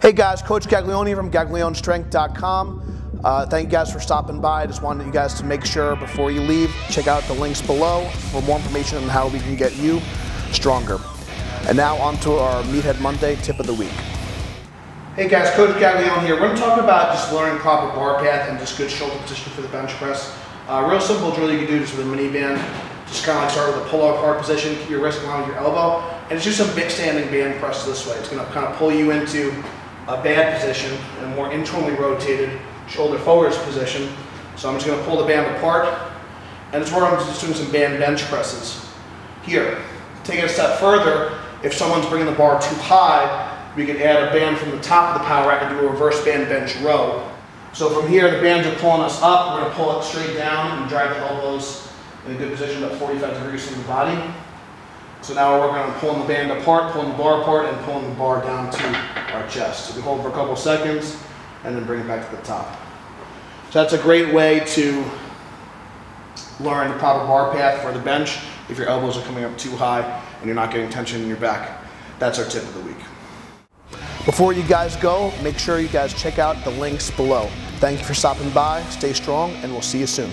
Hey guys, Coach Gaglione from GaglioneStrength.com. Uh, thank you guys for stopping by. I just wanted you guys to make sure before you leave, check out the links below for more information on how we can get you stronger. And now on to our Meathead Monday tip of the week. Hey guys, Coach Gaglione here. We're going to talk about just learning proper bar path and just good shoulder position for the bench press. Uh, real simple drill you can do just with a mini band. Just kind of like start with a pull-out hard position, keep your wrist line with your elbow, and it's just a big standing band press this way. It's going to kind of pull you into a bad position in a more internally rotated shoulder forwards position. So I'm just going to pull the band apart and it's where I'm just doing some band bench presses. Here, take it a step further, if someone's bringing the bar too high, we could add a band from the top of the power rack and do a reverse band bench row. So from here, the bands are pulling us up, we're going to pull it straight down and drive the elbows in a good position about 45 degrees from the body. So now we're working on pulling the band apart, pulling the bar apart, and pulling the bar down to our chest. So we hold for a couple seconds and then bring it back to the top. So that's a great way to learn the proper bar path for the bench if your elbows are coming up too high and you're not getting tension in your back. That's our tip of the week. Before you guys go, make sure you guys check out the links below. Thank you for stopping by, stay strong, and we'll see you soon.